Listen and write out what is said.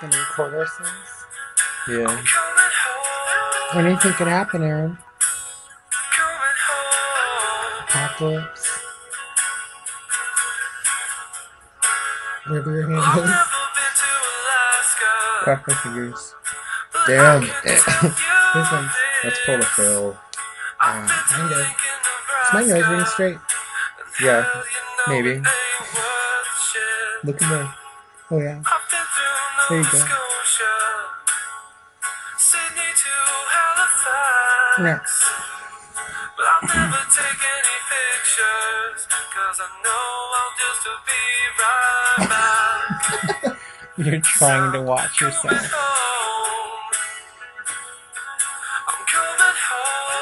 just gonna record ourselves. Yeah. Anything could happen, Aaron. Apocalypse. Wherever your hand is. Cross my fingers. Damn. This one's. That's called a fail. Uh, kind of. Is my nose ring straight? Yeah. Maybe. Look at me. Oh yeah. There you go. Yeah. But I'll never take any pictures Cause I know I'll just be right back You're trying to watch yourself I'm coming home